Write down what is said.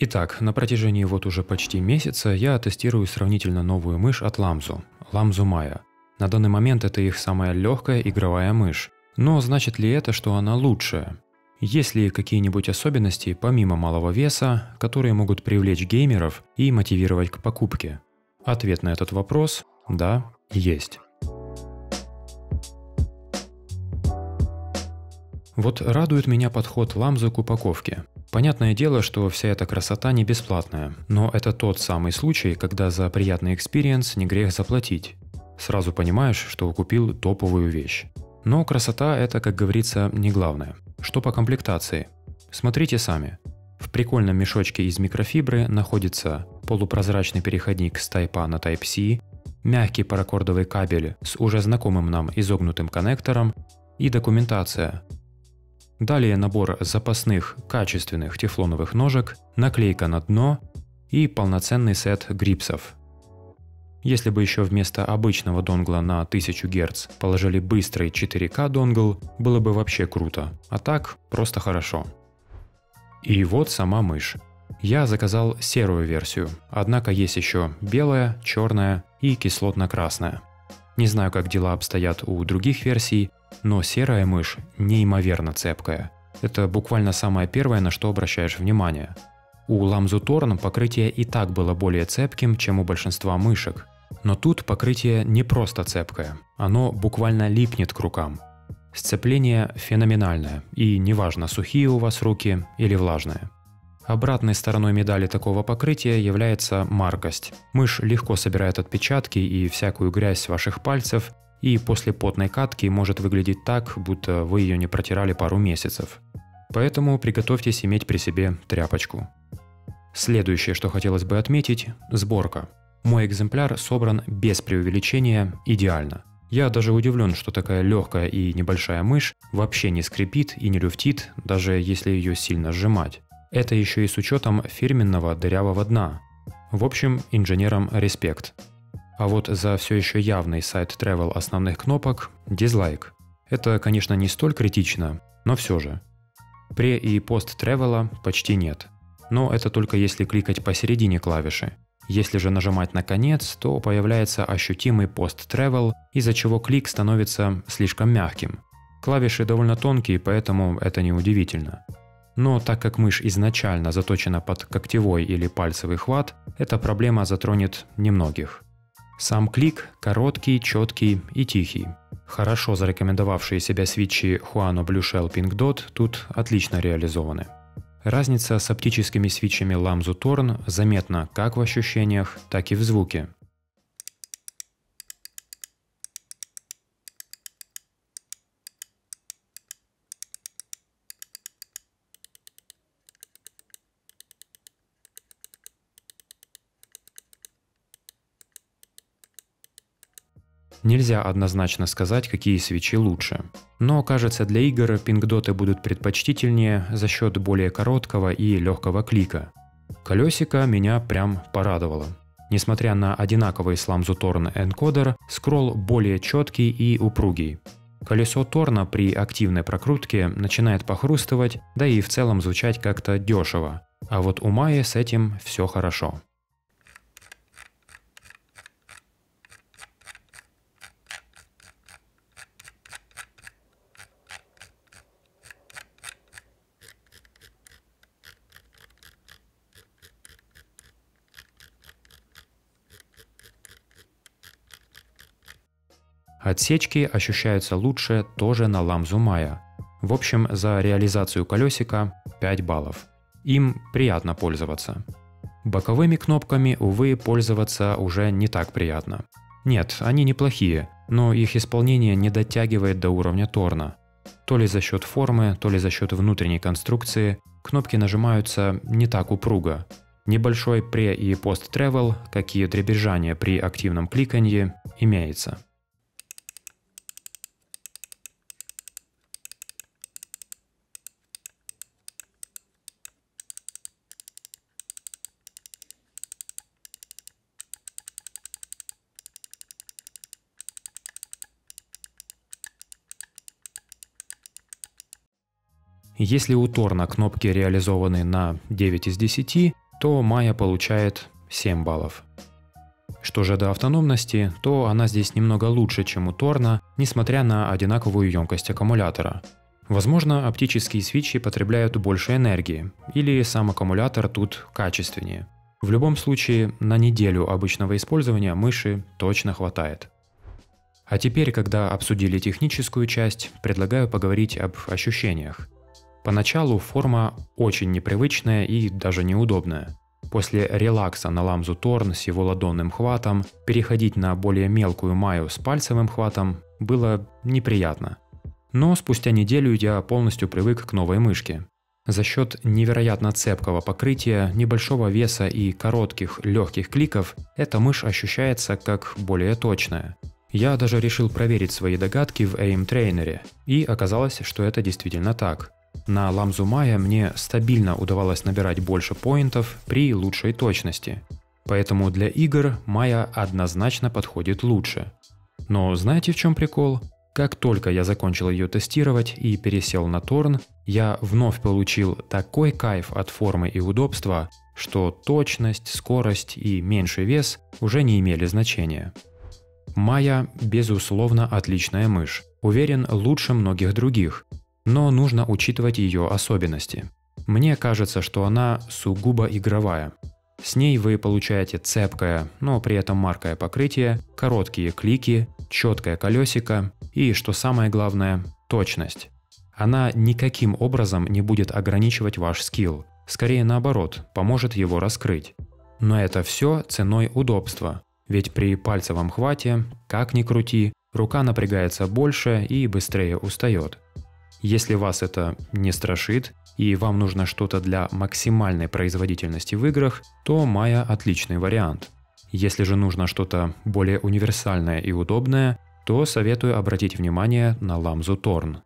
Итак, на протяжении вот уже почти месяца я тестирую сравнительно новую мышь от Lamzu, Lamzu Maya. На данный момент это их самая легкая игровая мышь. Но значит ли это, что она лучшая? Есть ли какие-нибудь особенности, помимо малого веса, которые могут привлечь геймеров и мотивировать к покупке? Ответ на этот вопрос – да, есть. Вот радует меня подход LAMZU к упаковке. Понятное дело, что вся эта красота не бесплатная, но это тот самый случай, когда за приятный experience не грех заплатить. Сразу понимаешь, что купил топовую вещь. Но красота это, как говорится, не главное. Что по комплектации? Смотрите сами. В прикольном мешочке из микрофибры находится полупрозрачный переходник с Type-A на Type-C, мягкий паракордовый кабель с уже знакомым нам изогнутым коннектором и документация, Далее набор запасных качественных тефлоновых ножек, наклейка на дно и полноценный сет грипсов. Если бы еще вместо обычного донгла на 1000 Гц положили быстрый 4К донгл, было бы вообще круто, а так просто хорошо. И вот сама мышь. Я заказал серую версию, однако есть еще белая, черная и кислотно-красная. Не знаю, как дела обстоят у других версий, но серая мышь неимоверно цепкая. Это буквально самое первое, на что обращаешь внимание. У Torn покрытие и так было более цепким, чем у большинства мышек. Но тут покрытие не просто цепкое, оно буквально липнет к рукам. Сцепление феноменальное, и неважно, сухие у вас руки или влажные. Обратной стороной медали такого покрытия является маркость. Мышь легко собирает отпечатки и всякую грязь ваших пальцев, и после потной катки может выглядеть так, будто вы ее не протирали пару месяцев. Поэтому приготовьтесь иметь при себе тряпочку. Следующее, что хотелось бы отметить – сборка. Мой экземпляр собран без преувеличения идеально. Я даже удивлен, что такая легкая и небольшая мышь вообще не скрипит и не люфтит, даже если ее сильно сжимать. Это еще и с учетом фирменного дырявого дна. В общем, инженерам респект. А вот за все еще явный сайт travel основных кнопок – дизлайк. Это, конечно, не столь критично, но все же. Пре и пост тревела почти нет. Но это только если кликать посередине клавиши. Если же нажимать на конец, то появляется ощутимый пост travel, из-за чего клик становится слишком мягким. Клавиши довольно тонкие, поэтому это не удивительно. Но так как мышь изначально заточена под когтевой или пальцевый хват, эта проблема затронет немногих. Сам клик короткий, четкий и тихий. Хорошо зарекомендовавшие себя свитчи Blue Shell Pink Dot тут отлично реализованы. Разница с оптическими свитчами Lamzu Torn заметна как в ощущениях, так и в звуке. Нельзя однозначно сказать, какие свечи лучше. Но, кажется, для игр пингдоты будут предпочтительнее за счет более короткого и легкого клика. Колесико меня прям порадовало. Несмотря на одинаковый Slamzu Torn энкодер, скролл более четкий и упругий. Колесо Торна при активной прокрутке начинает похрустывать, да и в целом звучать как-то дешево. А вот у Майи с этим все хорошо. Отсечки ощущаются лучше тоже на ламзу Maya. В общем, за реализацию колесика 5 баллов. Им приятно пользоваться. Боковыми кнопками, увы, пользоваться уже не так приятно. Нет, они неплохие, но их исполнение не дотягивает до уровня Торна. То ли за счет формы, то ли за счет внутренней конструкции, кнопки нажимаются не так упруго. Небольшой пре- и пост-тревел, как и при активном кликанье, имеется. Если у Торна кнопки реализованы на 9 из 10, то Maya получает 7 баллов. Что же до автономности, то она здесь немного лучше, чем у Торна, несмотря на одинаковую емкость аккумулятора. Возможно, оптические свечи потребляют больше энергии, или сам аккумулятор тут качественнее. В любом случае, на неделю обычного использования мыши точно хватает. А теперь, когда обсудили техническую часть, предлагаю поговорить об ощущениях. Поначалу форма очень непривычная и даже неудобная. После релакса на ламзу Торн с его ладонным хватом переходить на более мелкую маю с пальцевым хватом было неприятно. Но спустя неделю я полностью привык к новой мышке. За счет невероятно цепкого покрытия, небольшого веса и коротких легких кликов, эта мышь ощущается как более точная. Я даже решил проверить свои догадки в AIM трейнере, и оказалось, что это действительно так. На ламзу Maya мне стабильно удавалось набирать больше поинтов при лучшей точности. Поэтому для игр Maya однозначно подходит лучше. Но знаете в чем прикол? Как только я закончил ее тестировать и пересел на Торн, я вновь получил такой кайф от формы и удобства, что точность, скорость и меньший вес уже не имели значения. Майя безусловно отличная мышь, уверен лучше многих других, но нужно учитывать ее особенности. Мне кажется, что она сугубо игровая. С ней вы получаете цепкое, но при этом маркое покрытие, короткие клики, четкое колесико и, что самое главное, точность. Она никаким образом не будет ограничивать ваш скилл, скорее наоборот, поможет его раскрыть. Но это все ценой удобства, ведь при пальцевом хвате, как ни крути, рука напрягается больше и быстрее устает. Если вас это не страшит и вам нужно что-то для максимальной производительности в играх, то Maya отличный вариант. Если же нужно что-то более универсальное и удобное, то советую обратить внимание на ламзу Торн.